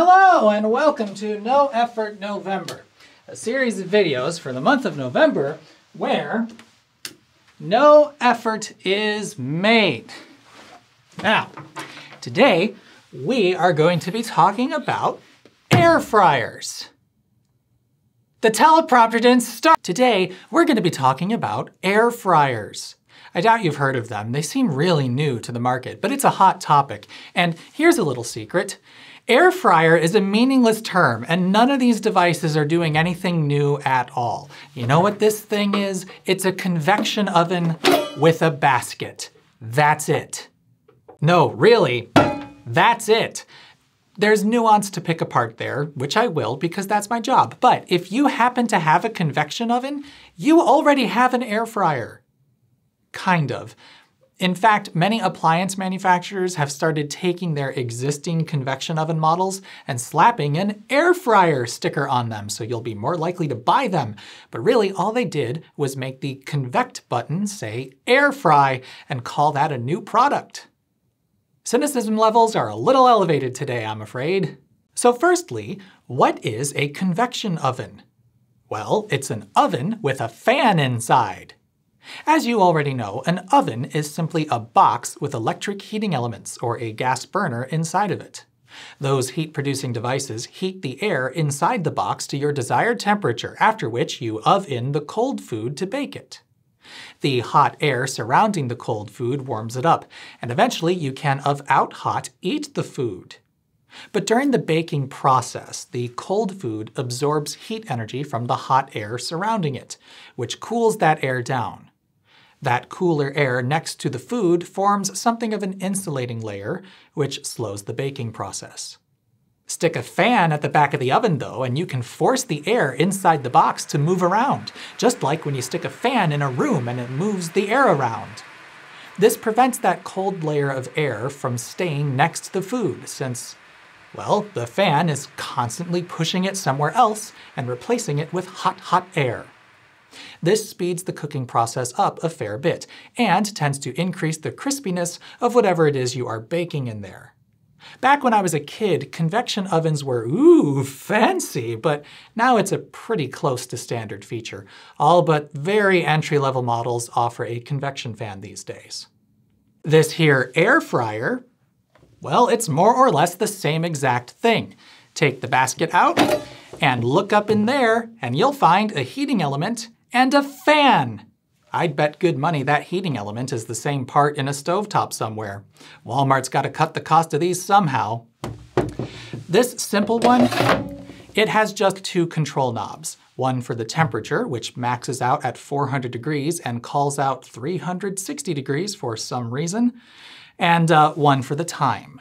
Hello and welcome to No Effort November, a series of videos for the month of November where no effort is made. Now, today we are going to be talking about air fryers. The teleprompter didn't start. Today, we're going to be talking about air fryers. I doubt you've heard of them. They seem really new to the market, but it's a hot topic. And here's a little secret. Air fryer is a meaningless term, and none of these devices are doing anything new at all. You know what this thing is? It's a convection oven with a basket. That's it. No, really, that's it. There's nuance to pick apart there, which I will because that's my job. But if you happen to have a convection oven, you already have an air fryer. Kind of. In fact, many appliance manufacturers have started taking their existing convection oven models and slapping an air fryer sticker on them, so you'll be more likely to buy them. But really, all they did was make the convect button say air fry and call that a new product. Cynicism levels are a little elevated today, I'm afraid. So firstly, what is a convection oven? Well, it's an oven with a fan inside. As you already know, an oven is simply a box with electric heating elements, or a gas burner, inside of it. Those heat-producing devices heat the air inside the box to your desired temperature, after which you oven the cold food to bake it. The hot air surrounding the cold food warms it up, and eventually you can of out hot eat the food. But during the baking process, the cold food absorbs heat energy from the hot air surrounding it, which cools that air down. That cooler air next to the food forms something of an insulating layer, which slows the baking process. Stick a fan at the back of the oven though, and you can force the air inside the box to move around, just like when you stick a fan in a room and it moves the air around. This prevents that cold layer of air from staying next to the food, since, well, the fan is constantly pushing it somewhere else and replacing it with hot, hot air. This speeds the cooking process up a fair bit, and tends to increase the crispiness of whatever it is you are baking in there. Back when I was a kid, convection ovens were ooh, fancy, but now it's a pretty close to standard feature. All but very entry-level models offer a convection fan these days. This here air fryer, well, it's more or less the same exact thing. Take the basket out and look up in there, and you'll find a heating element and a fan. I'd bet good money that heating element is the same part in a stovetop somewhere. Walmart's got to cut the cost of these somehow. This simple one, it has just two control knobs. One for the temperature, which maxes out at 400 degrees and calls out 360 degrees for some reason, and uh, one for the time.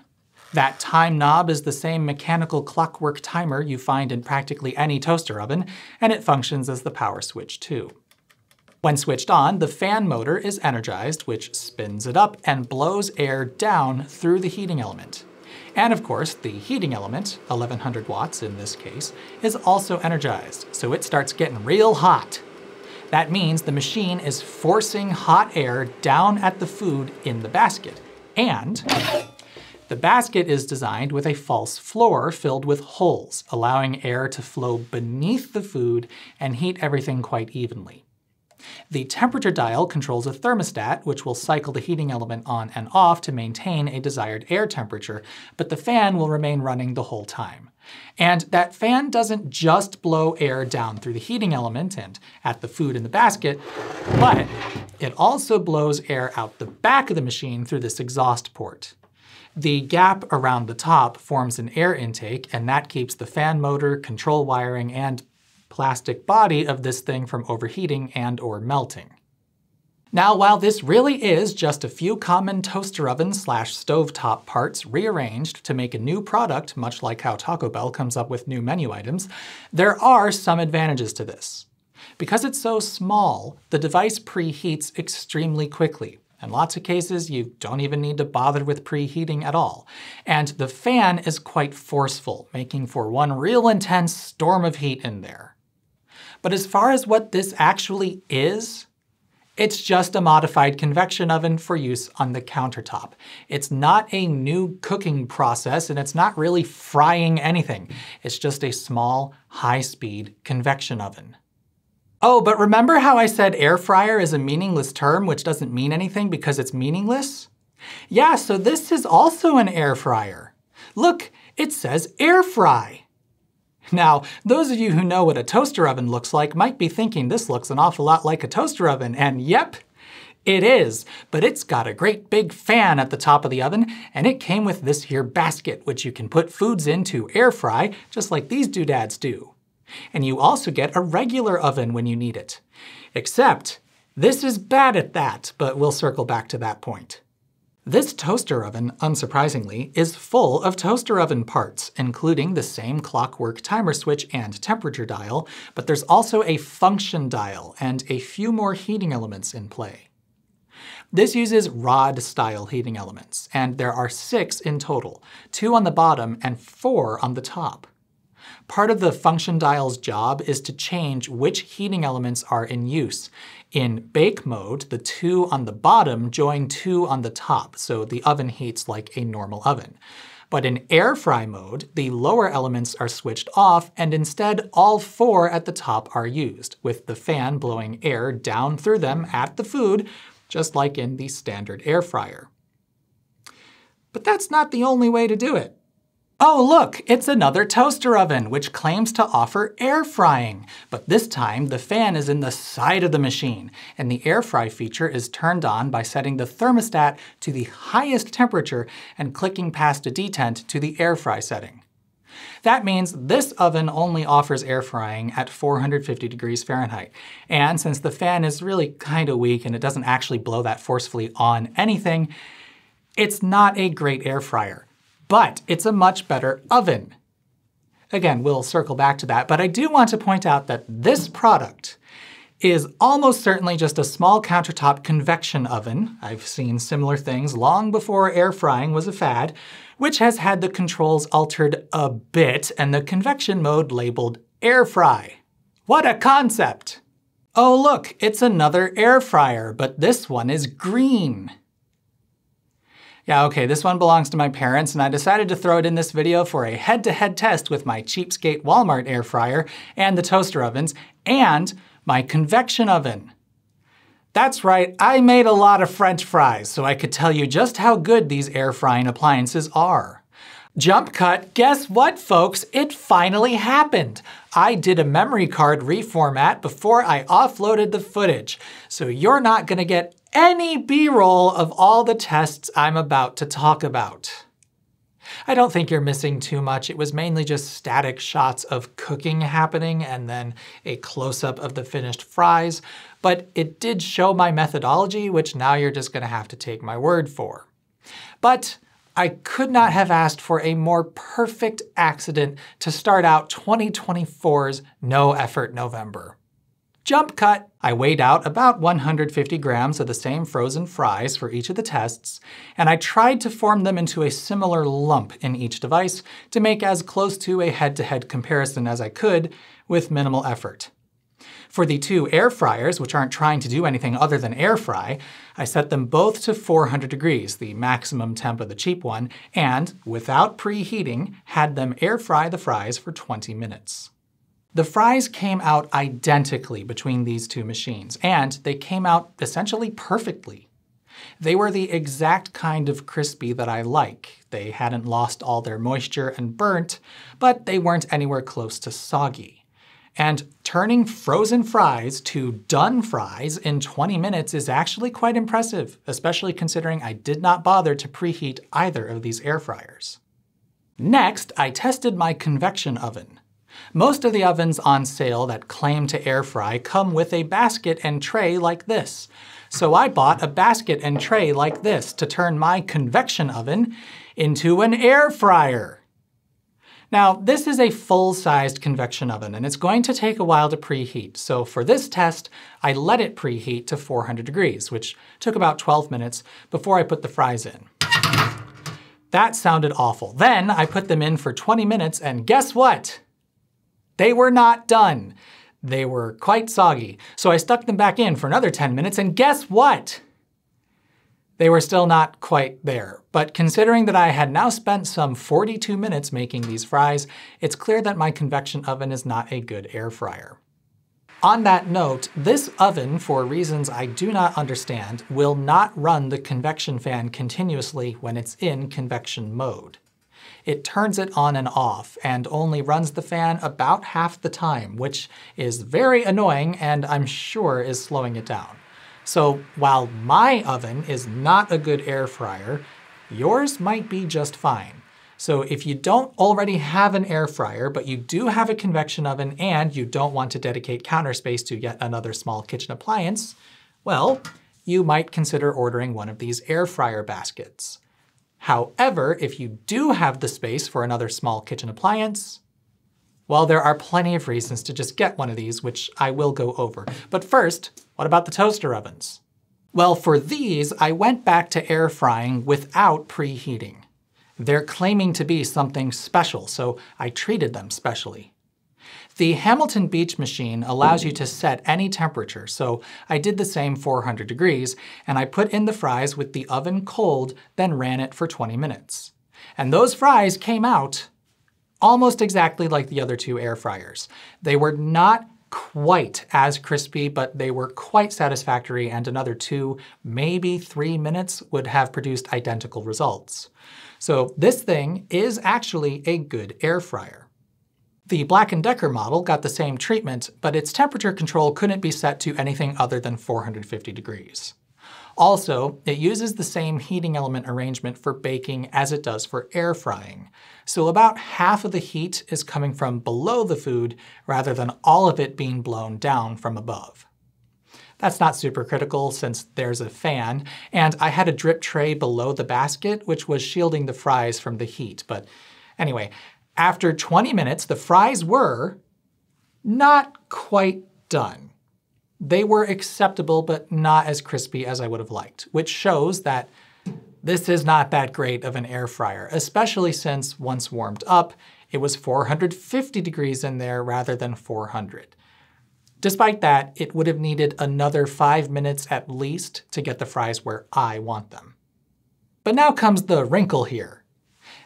That time knob is the same mechanical clockwork timer you find in practically any toaster oven, and it functions as the power switch too. When switched on, the fan motor is energized, which spins it up and blows air down through the heating element. And of course, the heating element, 1100 watts in this case, is also energized, so it starts getting real hot. That means the machine is forcing hot air down at the food in the basket, and the basket is designed with a false floor filled with holes, allowing air to flow beneath the food and heat everything quite evenly. The temperature dial controls a thermostat, which will cycle the heating element on and off to maintain a desired air temperature, but the fan will remain running the whole time. And that fan doesn't just blow air down through the heating element and at the food in the basket, but it also blows air out the back of the machine through this exhaust port. The gap around the top forms an air intake, and that keeps the fan motor, control wiring, and plastic body of this thing from overheating and or melting. Now, while this really is just a few common toaster oven slash stovetop parts rearranged to make a new product, much like how Taco Bell comes up with new menu items, there are some advantages to this. Because it's so small, the device preheats extremely quickly, in lots of cases, you don't even need to bother with preheating at all. And the fan is quite forceful, making for one real intense storm of heat in there. But as far as what this actually is, It's just a modified convection oven for use on the countertop. It's not a new cooking process and it's not really frying anything. It's just a small, high-speed convection oven. Oh, but remember how I said air fryer is a meaningless term which doesn't mean anything because it's meaningless? Yeah, so this is also an air fryer. Look, it says air fry. Now, those of you who know what a toaster oven looks like might be thinking this looks an awful lot like a toaster oven, and yep, it is, but it's got a great big fan at the top of the oven, and it came with this here basket, which you can put foods into air fry, just like these doodads do. And you also get a regular oven when you need it. Except, this is bad at that, but we'll circle back to that point. This toaster oven, unsurprisingly, is full of toaster oven parts, including the same clockwork timer switch and temperature dial, but there's also a function dial and a few more heating elements in play. This uses rod-style heating elements, and there are six in total, two on the bottom and four on the top. Part of the function dial's job is to change which heating elements are in use. In bake mode, the two on the bottom join two on the top, so the oven heats like a normal oven. But in air fry mode, the lower elements are switched off, and instead all four at the top are used, with the fan blowing air down through them at the food, just like in the standard air fryer. But that's not the only way to do it. Oh look, it's another toaster oven, which claims to offer air frying. But this time, the fan is in the side of the machine, and the air fry feature is turned on by setting the thermostat to the highest temperature and clicking past a detent to the air fry setting. That means this oven only offers air frying at 450 degrees Fahrenheit. And since the fan is really kinda weak and it doesn't actually blow that forcefully on anything, it's not a great air fryer but it's a much better oven. Again, we'll circle back to that, but I do want to point out that this product is almost certainly just a small countertop convection oven. I've seen similar things long before air frying was a fad, which has had the controls altered a bit and the convection mode labeled air fry. What a concept! Oh look, it's another air fryer, but this one is green. Yeah, okay, this one belongs to my parents, and I decided to throw it in this video for a head-to-head -head test with my cheapskate Walmart air fryer and the toaster ovens, and my convection oven. That's right, I made a lot of french fries, so I could tell you just how good these air frying appliances are. Jump cut, guess what folks? It finally happened. I did a memory card reformat before I offloaded the footage, so you're not gonna get any B-roll of all the tests I'm about to talk about. I don't think you're missing too much. It was mainly just static shots of cooking happening and then a close-up of the finished fries, but it did show my methodology, which now you're just gonna have to take my word for. But I could not have asked for a more perfect accident to start out 2024's No Effort November. Jump cut! I weighed out about 150 grams of the same frozen fries for each of the tests, and I tried to form them into a similar lump in each device to make as close to a head-to-head -head comparison as I could with minimal effort. For the two air fryers, which aren't trying to do anything other than air fry, I set them both to 400 degrees, the maximum temp of the cheap one, and, without preheating, had them air fry the fries for 20 minutes. The fries came out identically between these two machines, and they came out essentially perfectly. They were the exact kind of crispy that I like. They hadn't lost all their moisture and burnt, but they weren't anywhere close to soggy. And turning frozen fries to done fries in 20 minutes is actually quite impressive, especially considering I did not bother to preheat either of these air fryers. Next, I tested my convection oven. Most of the ovens on sale that claim to air fry come with a basket and tray like this. So I bought a basket and tray like this to turn my convection oven into an air fryer. Now, this is a full-sized convection oven, and it's going to take a while to preheat, so for this test, I let it preheat to 400 degrees, which took about 12 minutes before I put the fries in. That sounded awful. Then I put them in for 20 minutes, and guess what? They were not done. They were quite soggy, so I stuck them back in for another 10 minutes and guess what? They were still not quite there, but considering that I had now spent some 42 minutes making these fries, it's clear that my convection oven is not a good air fryer. On that note, this oven, for reasons I do not understand, will not run the convection fan continuously when it's in convection mode. It turns it on and off, and only runs the fan about half the time, which is very annoying and I'm sure is slowing it down. So while my oven is not a good air fryer, yours might be just fine. So if you don't already have an air fryer, but you do have a convection oven and you don't want to dedicate counter space to yet another small kitchen appliance, well, you might consider ordering one of these air fryer baskets. However, if you do have the space for another small kitchen appliance, well, there are plenty of reasons to just get one of these, which I will go over. But first, what about the toaster ovens? Well, for these, I went back to air frying without preheating. They're claiming to be something special, so I treated them specially. The Hamilton Beach machine allows you to set any temperature, so I did the same 400 degrees, and I put in the fries with the oven cold, then ran it for 20 minutes. And those fries came out almost exactly like the other two air fryers. They were not quite as crispy, but they were quite satisfactory and another two, maybe three minutes would have produced identical results. So this thing is actually a good air fryer. The Black & Decker model got the same treatment, but its temperature control couldn't be set to anything other than 450 degrees. Also, it uses the same heating element arrangement for baking as it does for air frying. So about half of the heat is coming from below the food rather than all of it being blown down from above. That's not super critical since there's a fan, and I had a drip tray below the basket which was shielding the fries from the heat. But anyway, after 20 minutes, the fries were not quite done. They were acceptable, but not as crispy as I would have liked, which shows that this is not that great of an air fryer, especially since once warmed up, it was 450 degrees in there rather than 400. Despite that, it would have needed another five minutes at least to get the fries where I want them. But now comes the wrinkle here.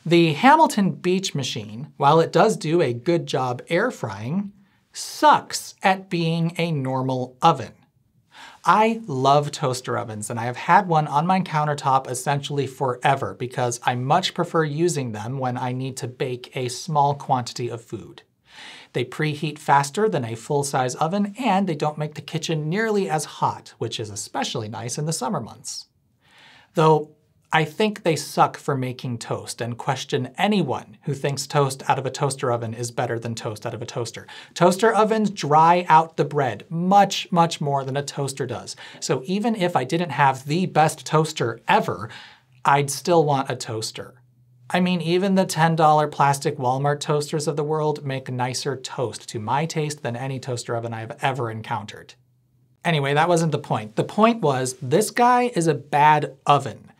The Hamilton Beach machine, while it does do a good job air frying, sucks at being a normal oven. I love toaster ovens and I have had one on my countertop essentially forever because I much prefer using them when I need to bake a small quantity of food. They preheat faster than a full-size oven and they don't make the kitchen nearly as hot, which is especially nice in the summer months. Though I think they suck for making toast and question anyone who thinks toast out of a toaster oven is better than toast out of a toaster. Toaster ovens dry out the bread much, much more than a toaster does. So even if I didn't have the best toaster ever, I'd still want a toaster. I mean, even the $10 plastic Walmart toasters of the world make nicer toast to my taste than any toaster oven I've ever encountered. Anyway, that wasn't the point. The point was, this guy is a bad oven.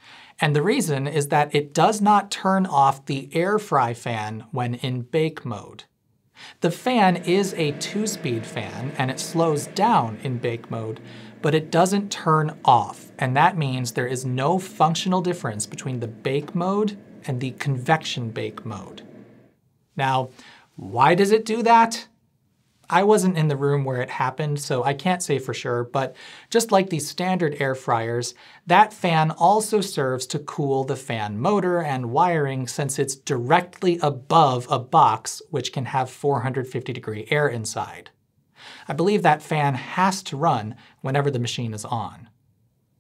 And the reason is that it does not turn off the air fry fan when in bake mode. The fan is a two-speed fan and it slows down in bake mode, but it doesn't turn off, and that means there is no functional difference between the bake mode and the convection bake mode. Now, why does it do that? I wasn't in the room where it happened, so I can't say for sure, but just like these standard air fryers, that fan also serves to cool the fan motor and wiring since it's directly above a box which can have 450 degree air inside. I believe that fan has to run whenever the machine is on.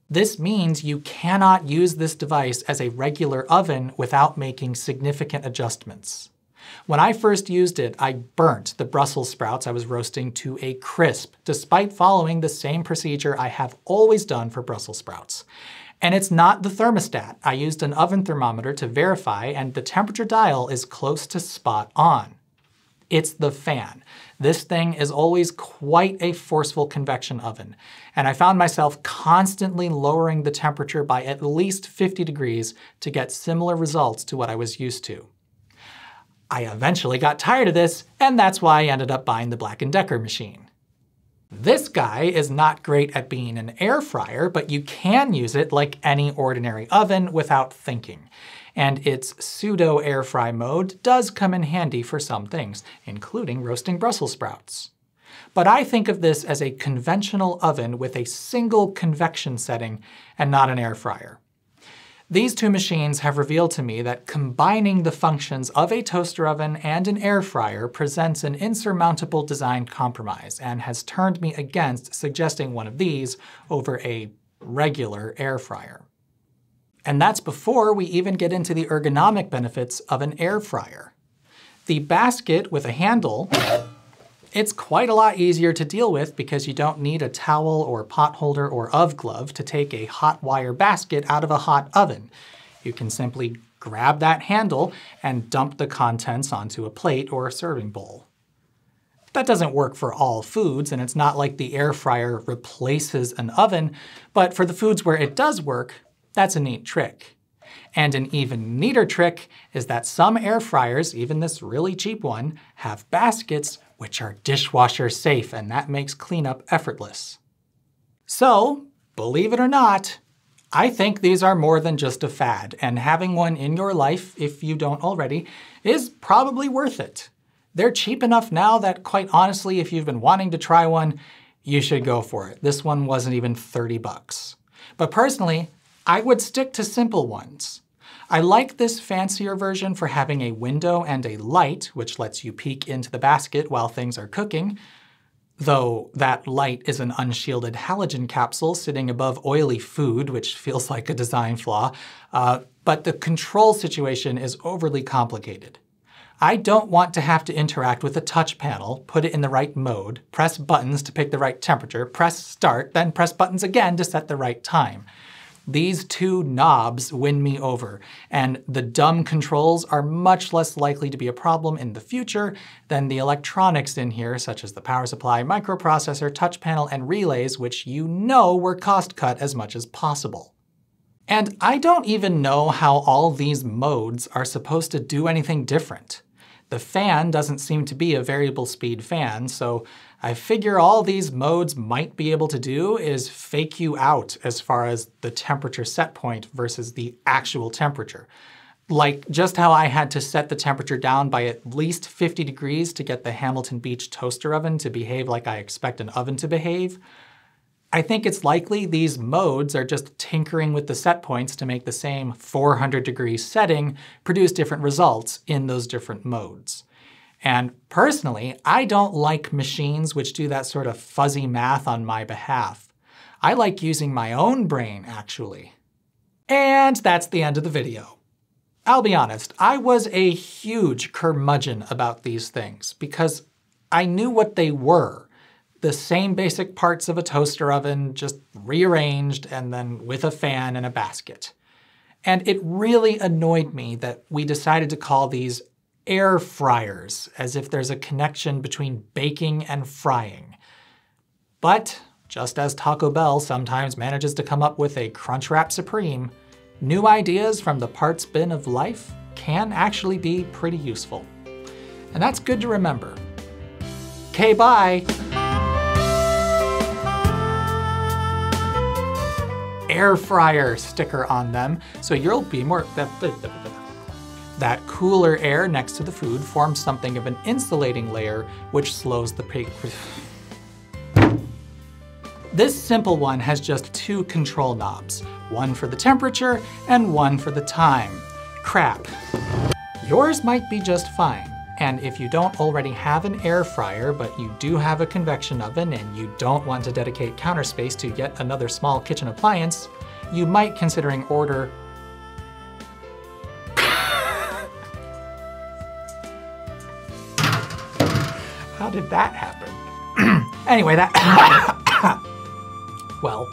This means you cannot use this device as a regular oven without making significant adjustments. When I first used it, I burnt the Brussels sprouts I was roasting to a crisp, despite following the same procedure I have always done for Brussels sprouts. And it's not the thermostat. I used an oven thermometer to verify and the temperature dial is close to spot on. It's the fan. This thing is always quite a forceful convection oven, and I found myself constantly lowering the temperature by at least 50 degrees to get similar results to what I was used to. I eventually got tired of this, and that's why I ended up buying the Black & Decker machine. This guy is not great at being an air fryer, but you can use it like any ordinary oven without thinking. And its pseudo air fry mode does come in handy for some things, including roasting Brussels sprouts. But I think of this as a conventional oven with a single convection setting and not an air fryer. These two machines have revealed to me that combining the functions of a toaster oven and an air fryer presents an insurmountable design compromise and has turned me against suggesting one of these over a regular air fryer. And that's before we even get into the ergonomic benefits of an air fryer. The basket with a handle it's quite a lot easier to deal with because you don't need a towel or pot holder or of glove to take a hot wire basket out of a hot oven. You can simply grab that handle and dump the contents onto a plate or a serving bowl. That doesn't work for all foods, and it's not like the air fryer replaces an oven, but for the foods where it does work, that's a neat trick. And an even neater trick is that some air fryers, even this really cheap one, have baskets which are dishwasher safe, and that makes cleanup effortless. So, believe it or not, I think these are more than just a fad, and having one in your life, if you don't already, is probably worth it. They're cheap enough now that quite honestly, if you've been wanting to try one, you should go for it. This one wasn't even 30 bucks. But personally, I would stick to simple ones. I like this fancier version for having a window and a light, which lets you peek into the basket while things are cooking, though that light is an unshielded halogen capsule sitting above oily food, which feels like a design flaw, uh, but the control situation is overly complicated. I don't want to have to interact with a touch panel, put it in the right mode, press buttons to pick the right temperature, press start, then press buttons again to set the right time. These two knobs win me over, and the dumb controls are much less likely to be a problem in the future than the electronics in here, such as the power supply, microprocessor, touch panel, and relays, which you know were cost cut as much as possible. And I don't even know how all these modes are supposed to do anything different. The fan doesn't seem to be a variable speed fan, so I figure all these modes might be able to do is fake you out as far as the temperature set point versus the actual temperature. Like just how I had to set the temperature down by at least 50 degrees to get the Hamilton Beach toaster oven to behave like I expect an oven to behave, I think it's likely these modes are just tinkering with the set points to make the same 400 degree setting produce different results in those different modes. And personally, I don't like machines which do that sort of fuzzy math on my behalf. I like using my own brain, actually. And that's the end of the video. I'll be honest, I was a huge curmudgeon about these things because I knew what they were the same basic parts of a toaster oven, just rearranged and then with a fan and a basket. And it really annoyed me that we decided to call these air fryers, as if there's a connection between baking and frying. But, just as Taco Bell sometimes manages to come up with a Crunchwrap Supreme, new ideas from the parts bin of life can actually be pretty useful. And that's good to remember. Okay, bye! air fryer sticker on them, so you'll be more... That cooler air next to the food forms something of an insulating layer which slows the This simple one has just two control knobs, one for the temperature and one for the time. Crap. Yours might be just fine. And if you don't already have an air fryer, but you do have a convection oven and you don't want to dedicate counter space to yet another small kitchen appliance, you might considering order did that happen? anyway, that... well,